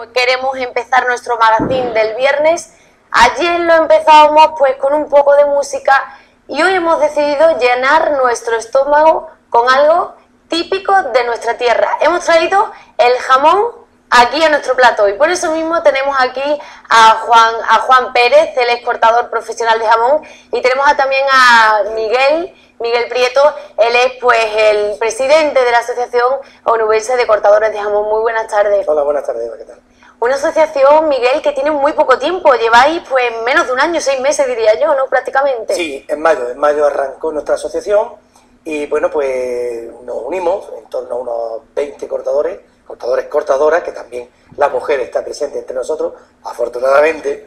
pues queremos empezar nuestro magazine del viernes. Ayer lo empezábamos pues con un poco de música y hoy hemos decidido llenar nuestro estómago con algo típico de nuestra tierra. Hemos traído el jamón aquí a nuestro plato y por eso mismo tenemos aquí a Juan, a Juan Pérez, él es cortador profesional de jamón y tenemos también a Miguel, Miguel Prieto, él es pues el presidente de la Asociación Onubense de Cortadores de Jamón. Muy buenas tardes. Hola, buenas tardes, ¿qué tal? Una asociación, Miguel, que tiene muy poco tiempo, lleváis pues menos de un año, seis meses diría yo, ¿no? Prácticamente. Sí, en mayo, en mayo arrancó nuestra asociación y bueno, pues nos unimos en torno a unos 20 cortadores, cortadores, cortadoras, que también la mujer está presente entre nosotros, afortunadamente,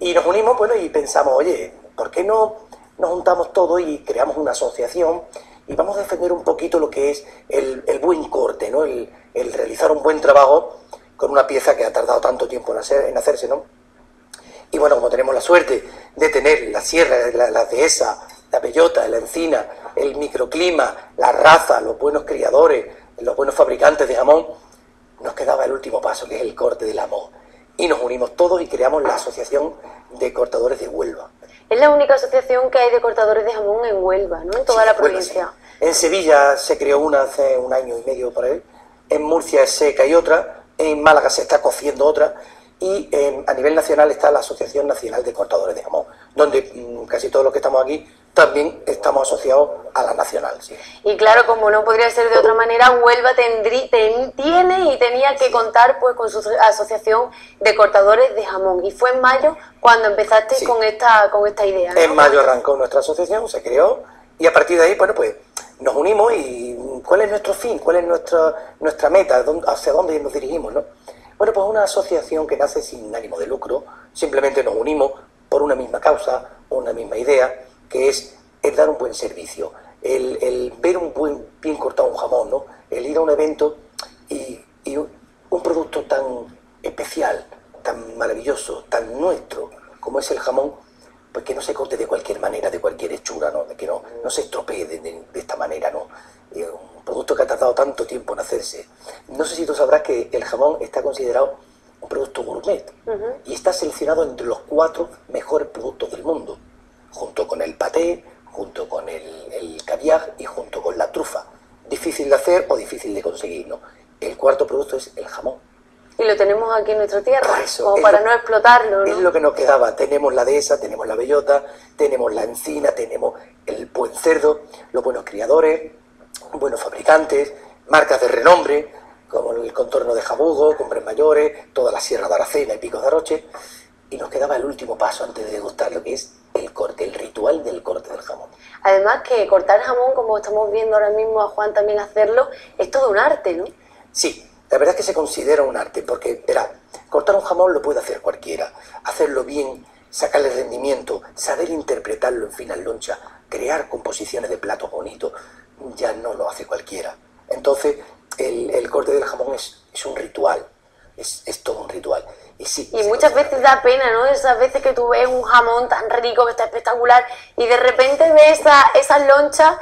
y nos unimos, bueno, y pensamos, oye, ¿por qué no nos juntamos todos y creamos una asociación y vamos a defender un poquito lo que es el, buen corte, ¿no? El, realizar un buen trabajo con una pieza que ha tardado tanto tiempo en, en hacerse, ¿no? Y bueno, como tenemos la suerte de tener la sierra, la, la dehesa, la bellota, la encina, el microclima, la raza, los buenos criadores, los buenos fabricantes de jamón, nos quedaba el último paso, que es el corte del jamón. Y nos unimos todos y creamos la Asociación de Cortadores de Huelva. Es la única asociación que hay de cortadores de jamón en Huelva, ¿no? En toda la provincia. En Sevilla se creó una hace un año y medio por ahí. En Murcia es seca y otra. En Málaga se está cociendo otra. Y a nivel nacional está la Asociación Nacional de Cortadores de Jamón, donde mm, casi todos los que estamos aquí también estamos asociados a la nacional. Sí. Y claro, como no podría ser de otra manera, Huelva tendrí, tiene y tenía que contar pues con su asociación de cortadores de jamón. Y fue en mayo cuando empezaste con esta con esta idea. En mayo arrancó nuestra asociación, se creó y a partir de ahí, bueno, pues nos unimos y ¿cuál es nuestro fin? ¿Cuál es nuestra, nuestra meta? ¿Hacia dónde nos dirigimos? ¿no? Bueno, pues una asociación que nace sin ánimo de lucro, simplemente nos unimos por una misma causa, una misma idea que es el dar un buen servicio, el, ver un buen, bien cortado un jamón, ¿no? el ir a un evento y, un producto tan especial, tan maravilloso, tan nuestro como es el jamón, pues que no se corte de cualquier manera, de cualquier hechura, ¿no? de que no, no se estropee de, esta manera. ¿no? un producto que ha tardado tanto tiempo en hacerse. No sé si tú sabrás que el jamón está considerado un producto gourmet y está seleccionado entre los cuatro mejores productos del mundo junto con el paté, junto con el, el caviar y junto con la trufa. Difícil de hacer o difícil de conseguir, ¿no? El cuarto producto es el jamón. Y lo tenemos aquí en nuestra tierra, como para no explotarlo, ¿no? Es lo que nos quedaba. Tenemos la dehesa, tenemos la bellota, tenemos la encina, tenemos el buen cerdo, los buenos criadores, buenos fabricantes, marcas de renombre, como el contorno de Jabugo, Cumbres Mayores, toda la Sierra de Aracena y Picos de Aroche. Y nos quedaba el último paso antes de degustar lo que es el corte, el ritual del corte del jamón. Además que cortar jamón, como estamos viendo ahora mismo a Juan también hacerlo, es todo un arte, ¿no? Sí, la verdad es que se considera un arte, porque, verá, cortar un jamón lo puede hacer cualquiera, hacerlo bien, sacarle rendimiento, saber interpretarlo en final loncha, crear composiciones de platos bonitos, ya no lo hace cualquiera. Entonces, el, corte del jamón es, es un ritual, es, es todo un ritual. Y, muchas veces da pena, ¿no? Esas veces que tú ves un jamón tan rico, que está espectacular, y de repente ves esa, esa loncha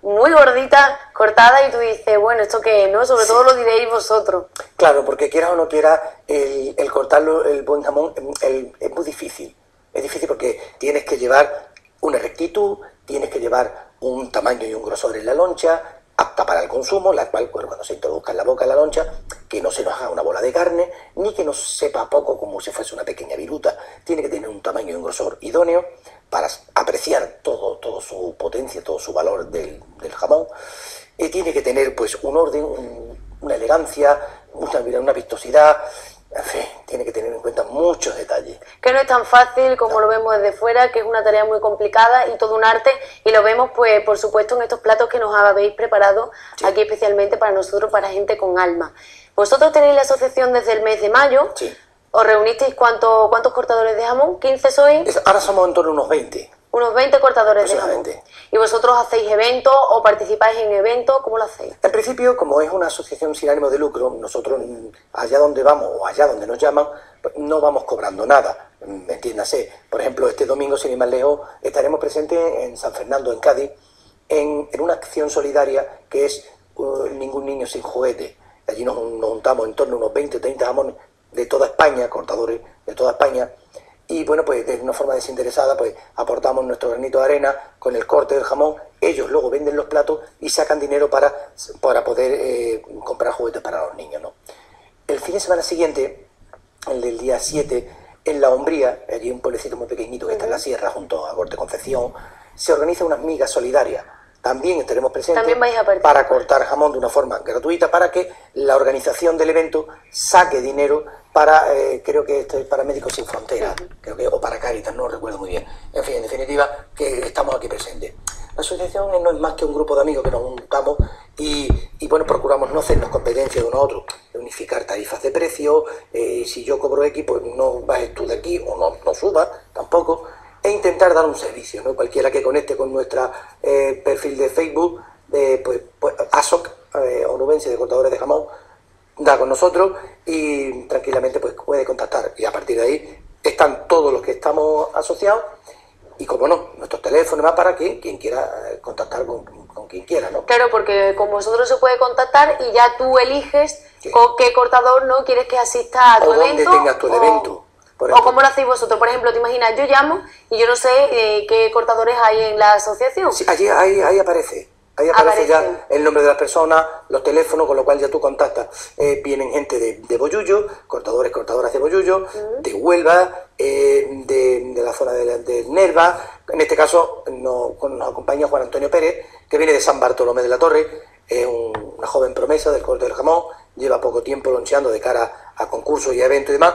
muy gordita, cortada, y tú dices, bueno, ¿esto qué es, no? Sobre todo lo diréis vosotros. Claro, porque quieras o no quieras, el, el cortarlo, el buen jamón, es muy difícil. Es difícil porque tienes que llevar una rectitud, tienes que llevar un tamaño y un grosor en la loncha, apta para el consumo, la cual cuando se introduzca en la boca la loncha, que no se nos haga una bola de carne, ni que nos sepa poco como si fuese una pequeña viruta, tiene que tener un tamaño y un grosor idóneo para apreciar todo, todo su potencia, todo su valor del, jamón, y tiene que tener pues un orden, una elegancia, una, una vistosidad, en fin, tiene que tener en cuenta muchos detalles. Que no es tan fácil como lo vemos desde fuera, que es una tarea muy complicada y todo un arte, y lo vemos, pues, por supuesto, en estos platos que nos habéis preparado aquí especialmente para nosotros, para gente con alma. Vosotros tenéis la asociación desde el mes de mayo. Sí. ¿Os reunisteis cuánto, cuántos cortadores de jamón? ¿15 sois? ahora somos en torno a unos 20 unos 20 cortadores de jamón. ¿Y vosotros hacéis eventos o participáis en eventos? ¿Cómo lo hacéis? En principio, como es una asociación sin ánimo de lucro, nosotros allá donde vamos o allá donde nos llaman, pues, no vamos cobrando nada, entiéndase. Por ejemplo, este domingo, sin ir más lejos, estaremos presentes en San Fernando, en Cádiz, en, una acción solidaria que es uh, Ningún Niño Sin Juguete. Allí nos, juntamos en torno a unos 20 o 30 jamones de toda España, cortadores de toda España, y bueno, pues de una forma desinteresada, pues aportamos nuestro granito de arena con el corte del jamón, ellos luego venden los platos y sacan dinero para, para poder eh, comprar juguetes para los niños, ¿no? El fin de semana siguiente, el del día 7, en La Umbría, allí un pueblecito muy pequeñito que está en la sierra junto a Corte Concepción, se organiza una miga solidaria. También estaremos presentes para cortar jamón de una forma gratuita para que la organización del evento saque dinero para, eh, creo que esto es para Médicos Sin Fronteras, creo que, o para Caritas, no recuerdo muy bien. En fin, en definitiva, que estamos aquí presentes. La asociación no es más que un grupo de amigos que nos juntamos y, bueno, procuramos no hacernos competencia de uno a otro, unificar tarifas de precio, eh, si yo cobro X, pues no bajes tú de aquí o no, no subas tampoco, e intentar dar un servicio, ¿no? Cualquiera que conecte con nuestro eh, perfil de Facebook, eh, pues, pues, ASOC, Onubense de Cortadores de Jamón, da con nosotros y tranquilamente pues puede contactar y a partir de ahí están todos los que estamos asociados y como no, nuestros teléfonos más para que quien quiera eh, contactar con, quien quiera, ¿no? Claro, porque con vosotros se puede contactar y ya tú eliges con qué cortador no quieres que asista a tu o evento. Dónde tengas tu o, evento. O cómo lo hacéis vosotros. Por ejemplo, te imaginas, yo llamo y yo no sé eh, qué cortadores hay en la asociación. Sí, allí ahí, ahí aparece. Ahí aparece, ya el nombre de las personas, los teléfonos, con lo cual ya tú contactas. Eh, vienen gente de, de Boyullo, cortadores, cortadoras de Boyullo, de Huelva, eh, de, la zona de, Nerva. En este caso nos, nos, acompaña Juan Antonio Pérez, que viene de San Bartolomé de la Torre. Es una joven promesa del corte del jamón, lleva poco tiempo loncheando de cara a concursos y eventos y demás,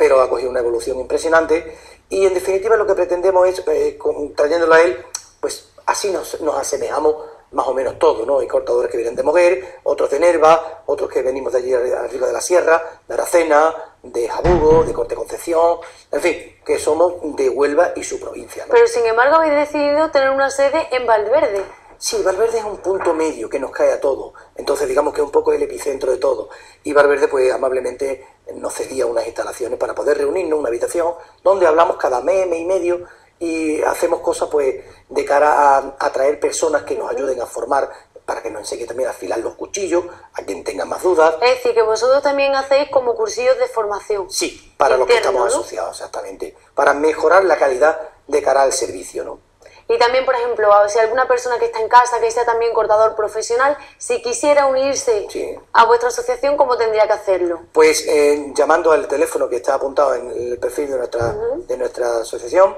pero ha cogido una evolución impresionante. Y en definitiva lo que pretendemos es, eh, trayéndolo a él, pues así nos, nos asemejamos más o menos todo, ¿no? Hay cortadores que vienen de Moguer, otros de Nerva, otros que venimos de allí arriba de la sierra, de Aracena, de Jabugo, de Corte Concepción, en fin, que somos de Huelva y su provincia. Pero sin embargo habéis decidido tener una sede en Valverde. Sí, Valverde es un punto medio que nos cae a todo, entonces digamos que es un poco el epicentro de todo. Y Valverde pues amablemente nos cedía unas instalaciones para poder reunirnos, una habitación, donde hablamos cada mes, mes y medio, y hacemos cosas pues de cara a atraer personas que nos ayuden a formar para que nos enseñe también a afilar los cuchillos, a quien tenga más dudas. Es decir, que vosotros también hacéis como cursillos de formación. Sí, para los que estamos asociados, exactamente. Para mejorar la calidad de cara al servicio, ¿no? Y también, por ejemplo, si alguna persona que está en casa, que sea también cortador profesional, si quisiera unirse a vuestra asociación, ¿cómo tendría que hacerlo? Pues eh, llamando al teléfono que está apuntado en el perfil de nuestra, de nuestra asociación,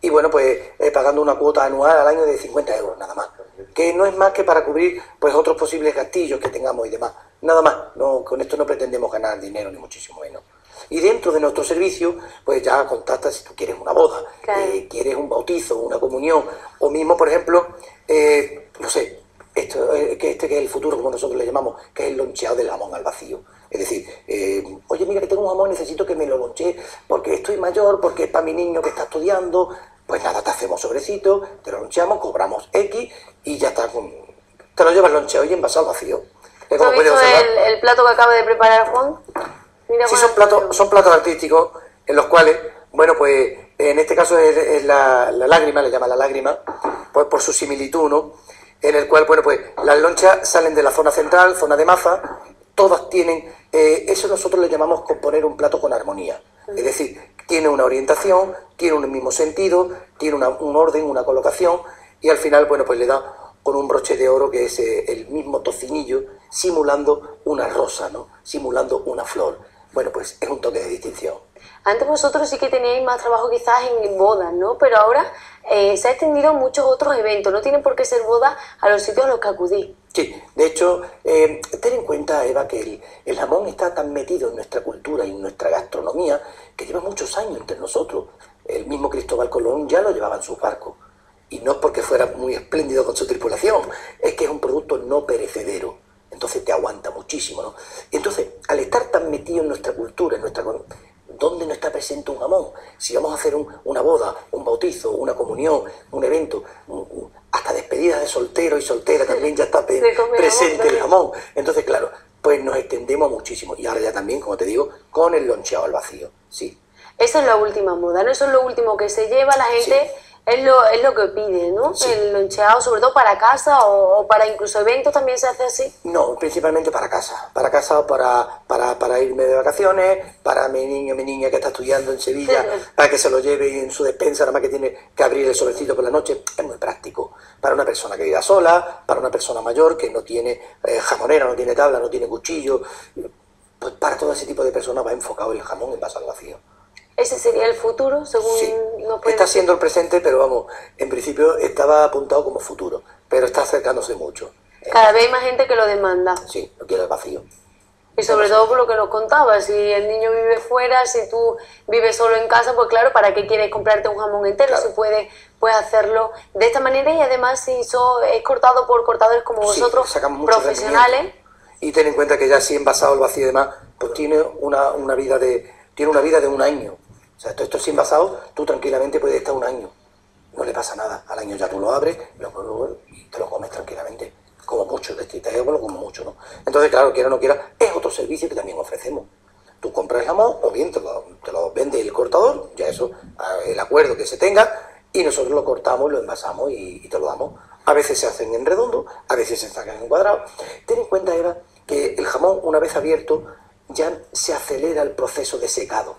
y bueno, pues eh, pagando una cuota anual al año de 50 euros nada más, que no es más que para cubrir pues otros posibles gastillos que tengamos y demás, nada más, no, con esto no pretendemos ganar dinero ni muchísimo menos. Y dentro de nuestro servicio, pues ya contacta si tú quieres una boda, eh, quieres un bautizo, una comunión, o mismo, por ejemplo, eh, no sé, esto, que este que es el futuro, como nosotros le llamamos, que es el loncheado del jamón al vacío. Es decir, oye, mira que tengo un jamón, necesito que me lo lonche porque estoy mayor, porque es para mi niño que está estudiando, pues nada, te hacemos sobrecito, te lo loncheamos, cobramos X y ya está. Te lo llevas loncheado y envasado vacío. ¿Has visto el, plato que acaba de preparar Juan? Mira sí, son platos, son platos artísticos en los cuales, bueno, pues en este caso es, la, lágrima, le llama la lágrima, pues por su similitud, ¿no? En el cual, bueno, pues las lonchas salen de la zona central, zona de maza, todas tienen, eh, eso nosotros le llamamos componer un plato con armonía. Es decir, tiene una orientación, tiene un mismo sentido, tiene un orden, una colocación y al final, bueno, pues le da con un broche de oro que es eh, el mismo tocinillo simulando una rosa, ¿no? Simulando una flor. Bueno, pues es un toque de distinción. Antes vosotros sí que teníais más trabajo quizás en bodas, ¿no? Pero ahora eh, se ha extendido a muchos otros eventos. No tienen por qué ser bodas a los sitios a los que acudís. Sí, de hecho, eh, ten en cuenta, Eva, que el, el, jamón está tan metido en nuestra cultura y en nuestra gastronomía que lleva muchos años entre nosotros. El mismo Cristóbal Colón ya lo llevaba en su barco. Y no es porque fuera muy espléndido con su tripulación, es que es un producto no perecedero. Entonces te aguanta muchísimo, ¿no? Y entonces, al estar tan metido en nuestra cultura, en nuestra ¿dónde no está presente un jamón? Si vamos a hacer una boda, un bautizo, una comunión, un evento, hasta despedidas de soltero y soltera también ya está presente el jamón. Entonces, claro, pues nos extendemos muchísimo. Y ahora ya también, como te digo, con el loncheado al vacío, sí. Eso es la última moda, ¿no? Eso es lo último que se lleva, la gente es lo, es lo que pide, ¿no? El loncheado, sobre todo para casa o, para incluso eventos también se hace así. No, principalmente para casa. Para casa o para, para, para irme de vacaciones, para mi niño mi niña que está estudiando en Sevilla, para que se lo lleve en su despensa, nada más que tiene que abrir el sobrecito por la noche. Es muy práctico. Para una persona que viva sola, para una persona mayor que no tiene eh, jamonera, no tiene tabla, no tiene cuchillo. Pues para todo ese tipo de personas va enfocado el jamón en vaso al vacío. ¿Ese sería el futuro, según sí. Está siendo el presente, pero vamos, en principio estaba apuntado como futuro, pero está acercándose mucho. Cada vez hay más gente que lo demanda. Sí, lo quiere vacío. Y sobre todo por lo que nos contabas, si el niño vive fuera, si tú vives solo en casa, pues claro, ¿para qué quieres comprarte un jamón entero? Si puedes, puedes hacerlo de esta manera y además si es cortado por cortadores como vosotros, profesionales. Y ten en cuenta que ya si envasado el vacío y demás, pues tiene una, una vida de tiene una vida de un año. Sea, esto, esto sin basado, tú tranquilamente puedes estar un año. No le pasa nada. Al año ya tú lo abres y te lo comes tranquilamente. Como mucho, de este como mucho, ¿no? Entonces, claro, quiera o no quiera, es otro servicio que también ofrecemos. Tú compras el jamón o bien te lo, vende el cortador, ya eso, el acuerdo que se tenga, y nosotros lo cortamos, lo envasamos y, y te lo damos. A veces se hacen en redondo, a veces se sacan en cuadrado. Ten en cuenta, Eva, que el jamón, una vez abierto, ya se acelera el proceso de secado.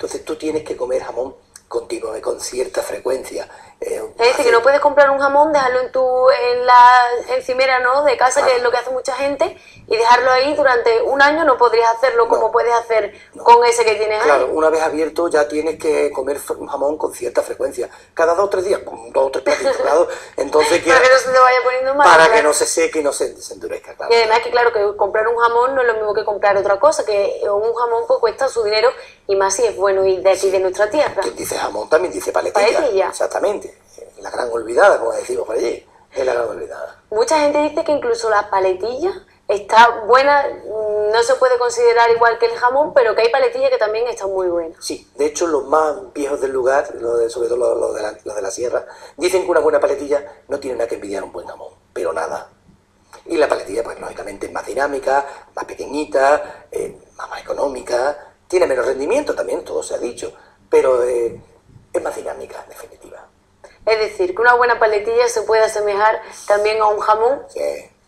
Entonces tú tienes que comer jamón continuo, con cierta frecuencia. Eh, es decir, que no puedes comprar un jamón, dejarlo en tu en la encimera ¿no? de casa, que es lo que hace mucha gente, y dejarlo ahí durante un año no podrías hacerlo como puedes hacer con ese que tienes claro, una vez abierto ya tienes que comer jamón con cierta frecuencia. Cada dos o tres días, dos o tres platitos Entonces, para que no se te vaya poniendo mal. Para que no se seque y no se, endurezca, claro. Y además que claro, que comprar un jamón no es lo mismo que comprar otra cosa, que un jamón pues cuesta su dinero y más si es bueno y de aquí de nuestra tierra. Quien dice jamón también dice paletilla. Paletilla. Exactamente la gran olvidada, como decimos por allí, es la gran olvidada. Mucha gente dice que incluso la paletilla está buena, no se puede considerar igual que el jamón, pero que hay paletillas que también están muy buenas. Sí, de hecho los más viejos del lugar, sobre todo los, de la, de la sierra, dicen que una buena paletilla no tiene nada que envidiar un buen jamón, pero nada. Y la paletilla, pues lógicamente es más dinámica, más pequeñita, eh, más, económica, tiene menos rendimiento también, todo se ha dicho, pero eh, es más dinámica, en definitiva. Es decir, que una buena paletilla se puede asemejar también a un jamón. Sí,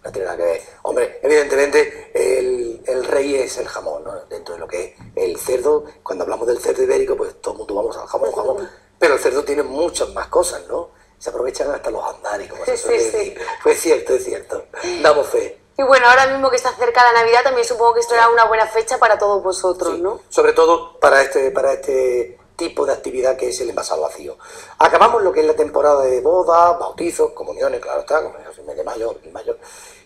no tiene nada que ver. Hombre, evidentemente el, el rey es el jamón, ¿no? Dentro de lo que es el cerdo, cuando hablamos del cerdo ibérico, pues todo el mundo vamos al jamón, jamón. Pero el cerdo tiene muchas más cosas, ¿no? Se aprovechan hasta los andares, como se suele decir. Pues cierto, es cierto. Damos fe. Y bueno, ahora mismo que está cerca la Navidad, también supongo que esto era una buena fecha para todos vosotros, ¿no? Sobre todo para este, para este tipo de actividad que es el envasado vacío. Acabamos lo que es la temporada de bodas, bautizos, comuniones, claro está, como el mes de mayo, mayo,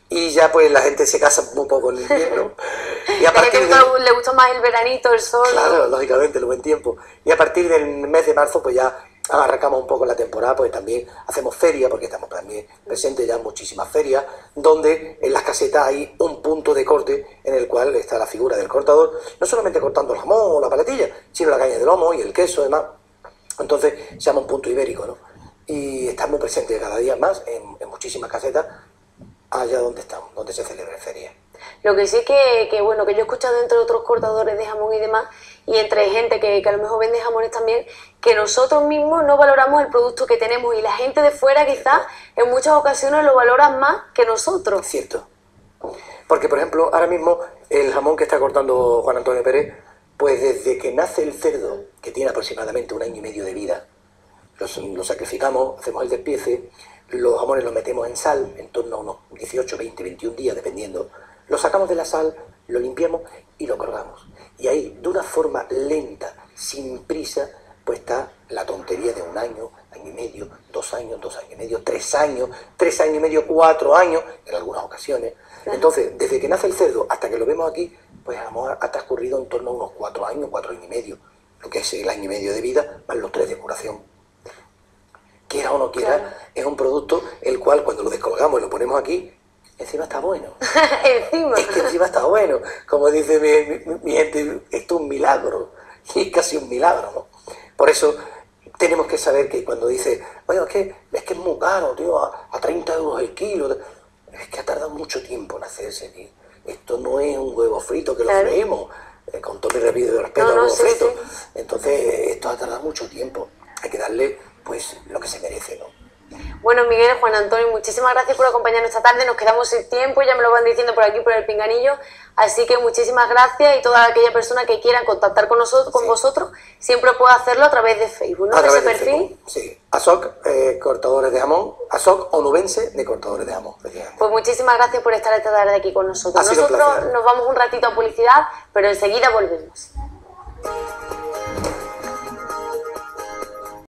y ya pues la gente se casa un poco en el invierno. y a partir le gusta más el veranito, el sol. Claro, lógicamente, el buen tiempo. Y a partir del mes de marzo pues ya arrancamos un poco la temporada, pues también hacemos feria, porque estamos también presentes ya en muchísimas ferias, donde en las casetas hay un punto de corte en el cual está la figura del cortador, no solamente cortando el jamón o la paletilla, sino la caña de lomo y el queso, demás. Entonces se llama un punto ibérico, ¿no? Y estamos presentes cada día más en, muchísimas casetas allá donde estamos, donde se celebra feria. Lo que sí que, que, bueno, que yo he escuchado entre otros cortadores de jamón y demás, y entre gente que, que, a lo mejor vende jamones también, que nosotros mismos no valoramos el producto que tenemos y la gente de fuera quizás en muchas ocasiones lo valoran más que nosotros. Cierto. Porque, por ejemplo, ahora mismo el jamón que está cortando Juan Antonio Pérez, pues desde que nace el cerdo, que tiene aproximadamente un año y medio de vida, lo sacrificamos, hacemos el despiece, los jamones los metemos en sal, en torno a unos 18, 20, 21 días, dependiendo. Lo sacamos de la sal, lo limpiamos y lo colgamos. Y ahí, de una forma lenta, sin prisa, pues está la tontería de un año, año y medio, dos años, dos años y medio, tres años, tres años y medio, cuatro años, en algunas ocasiones. Entonces, desde que nace el cerdo hasta que lo vemos aquí, pues ha transcurrido en torno a unos cuatro años, cuatro años y medio, lo que es el año y medio de vida, más los tres de curación quiera o no quiera, es un producto el cual cuando lo descolgamos y lo ponemos aquí, encima está bueno. encima. Es que encima está bueno. Como dice mi, gente, esto es un milagro. Y es casi un milagro, ¿no? Por eso tenemos que saber que cuando dice, oye, es que es, que es muy caro, tío, a, 30 euros el kilo, es que ha tardado mucho tiempo en hacerse. Esto no es un huevo frito que lo freímos, eh, con todo mi respeto al huevo frito. Entonces, esto ha tardado mucho tiempo. Hay que darle pues lo que se merece, ¿no? Bueno, Miguel, Juan Antonio, muchísimas gracias por acompañarnos esta tarde. Nos quedamos sin tiempo, ya me lo van diciendo por aquí, por el pinganillo. Así que muchísimas gracias y toda aquella persona que quiera contactar con nosotros, con vosotros, siempre puede hacerlo a través de Facebook, ¿no? A través Ese de perfil. Facebook, sí. ASOC eh, Cortadores de Jamón, ASOC Onubense de Cortadores de Jamón. Pues muchísimas gracias por estar esta tarde aquí con nosotros. Nosotros nos vamos un ratito a publicidad, pero enseguida volvemos.